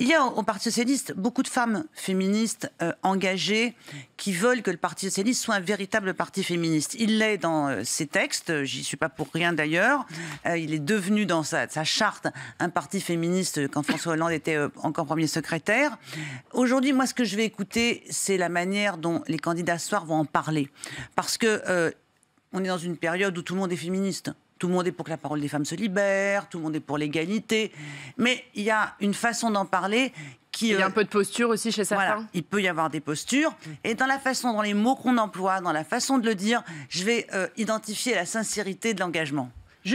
Il y a au Parti socialiste beaucoup de femmes féministes euh, engagées qui veulent que le Parti socialiste soit un véritable parti féministe. Il l'est dans euh, ses textes, j'y suis pas pour rien d'ailleurs. Euh, il est devenu dans sa, charte un parti féministe quand François Hollande était encore premier secrétaire. Aujourd'hui, moi, ce que je vais écouter, c'est la manière dont les candidats soir vont en parler. Parce que on est dans une période où tout le monde est féministe. Tout le monde est pour que la parole des femmes se libère, tout le monde est pour l'égalité. Mais il y a une façon d'en parler qui. Il y a un peu de posture aussi chez certains. Voilà, il peut y avoir des postures. Et dans la façon, dans les mots qu'on emploie, dans la façon de le dire, je vais euh, identifier la sincérité de l'engagement.